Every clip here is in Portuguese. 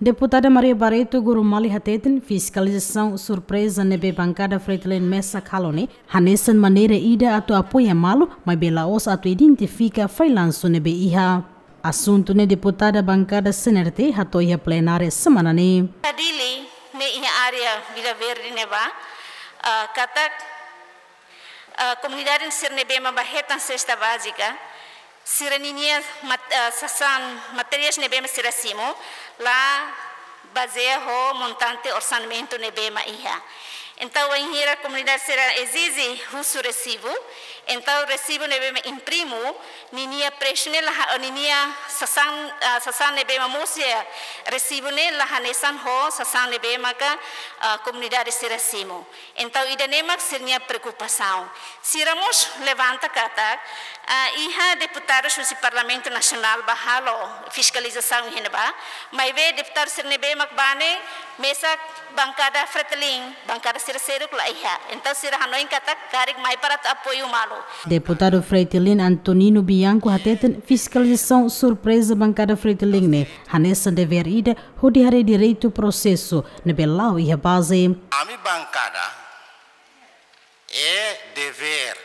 Deputada Maria Barreto Gurumali Hateten, fiscalização surpresa nebe bancada Fretilin Messa Kalone, hanesan maneira ida atu apoia malo, mas bela os atu identifica failanço nebe iha. Assunto ne deputada bancada Senerte hatoia plenária semana ne. Kadili ne iha área Vila Verde neba, uh, katak uh, comunidade Sirnebe mabahetan cesta básica, сираниние, сан, материјаш не беме сирасимо, ла baseia o montante orçamento nebema iha. Então a inhira comunidade será exige o recibo. Então o recibo nebema imprimo. Ninia preshne la ninia sasan uh, sasan nebema musia recibo ne la hanesan ho sasan nebema ka uh, comunidade será simo então ida nemak sirnia preocupação. Siramos levanta katak uh, iha deputado do Parlamento Nacional bahalo fiscalização hinaba mai be deputado sirnebe makbane mesa bancada freteling bancada sirseiro kula iha. Então sira hanoin kata karik mai para apoio malo deputado Fretilin Antonino Bianco hateten fiscalização surpresa bancada Fretilin ne. Hanessa dever ida hodi hare direito processo. Ne belau iha base. Ami bancada é dever.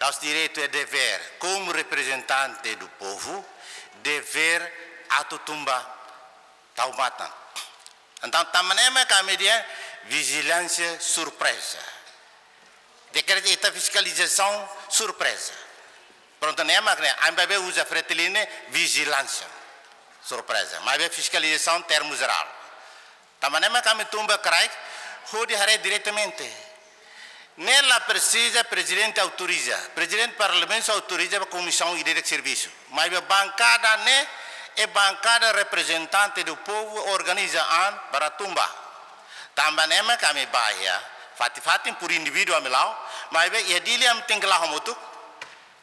Nosso direito é dever, como representante do povo, dever a tutumba taubatan. Então, também é kami dia vigilância surpresa. Decreta fiscalização surpresa. Pronto, nem mais, a bebê usa freteline vigilância surpresa. Mas a fiscalização termo geral. Também é kami tumba crai, rode diretamente. Nela precisa, presidente autoriza. Presidente do parlamento autoriza a comissão de serviço. Mas a bancada né, é bancada representante do povo organiza an para tumba. Também é kami. Fati fati por indivíduo amilau, mas é dili am que lá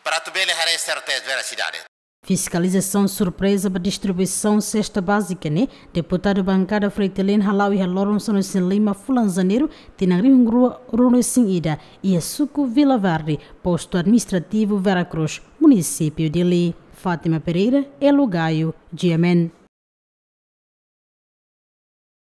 para tu bele hare certeza vera cidade. Fiscalização surpresa para distribuição cesta básica, né? Deputado bancada Freitelin Halau e Haloron Sanosin Lima Fulanzaneiro, Tinangri Hungrua Runosin Ida e Suco Vila Verde, posto administrativo Veracruz, município de Li. Fátima Pereira, Elo Gaio, GMN.